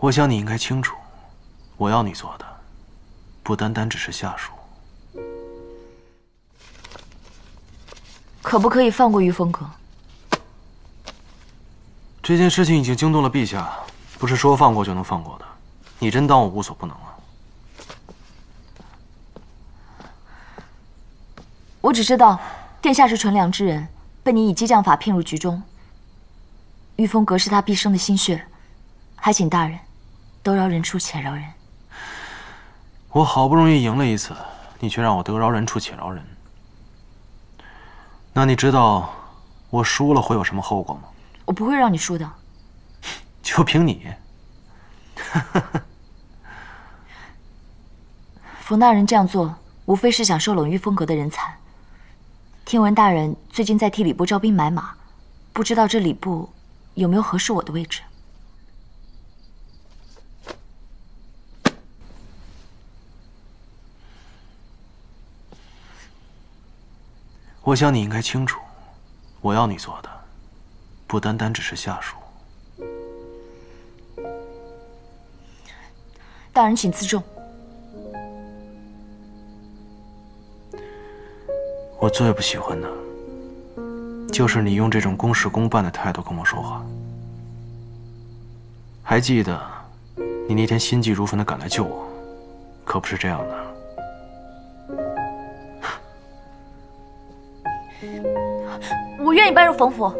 我想你应该清楚，我要你做的，不单单只是下属。可不可以放过玉峰阁？这件事情已经惊动了陛下，不是说放过就能放过的。你真当我无所不能啊？我只知道，殿下是纯良之人，被你以激将法骗入局中。玉峰阁是他毕生的心血，还请大人得饶人处且饶人。我好不容易赢了一次，你却让我得饶人处且饶人。那你知道我输了会有什么后果吗？我不会让你输的。就凭你？冯大人这样做，无非是想收拢玉峰阁的人才。听闻大人最近在替礼部招兵买马，不知道这礼部有没有合适我的位置？我想你应该清楚，我要你做的，不单单只是下属。大人，请自重。我最不喜欢的，就是你用这种公事公办的态度跟我说话。还记得，你那天心急如焚的赶来救我，可不是这样的。我愿意搬入冯府。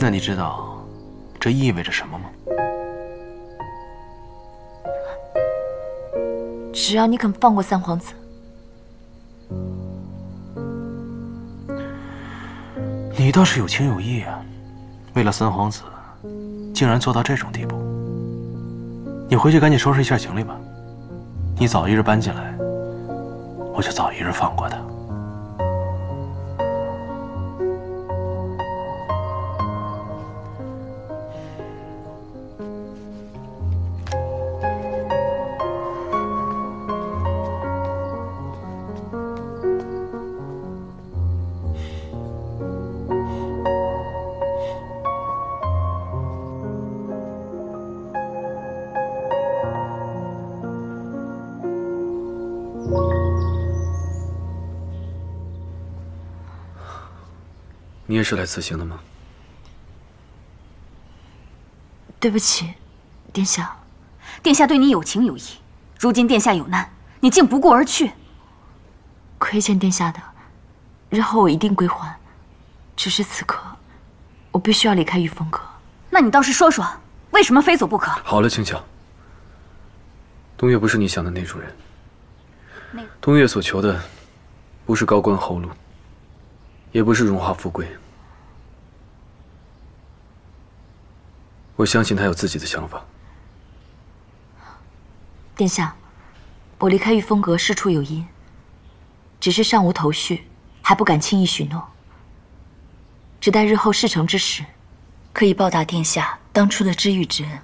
那你知道这意味着什么吗？只要你肯放过三皇子，你倒是有情有义啊！为了三皇子，竟然做到这种地步。你回去赶紧收拾一下行李吧。你早一日搬进来，我就早一日放过他。你也是来辞行的吗？对不起，殿下。殿下对你有情有义，如今殿下有难，你竟不顾而去。亏欠殿下的，日后我一定归还。只是此刻，我必须要离开玉风阁。那你倒是说说，为什么非走不可？好了，青巧。东岳不是你想的那种人。东岳所求的，不是高官厚禄。也不是荣华富贵，我相信他有自己的想法。殿下，我离开玉峰阁事出有因，只是尚无头绪，还不敢轻易许诺。只待日后事成之时，可以报答殿下当初的知遇之恩。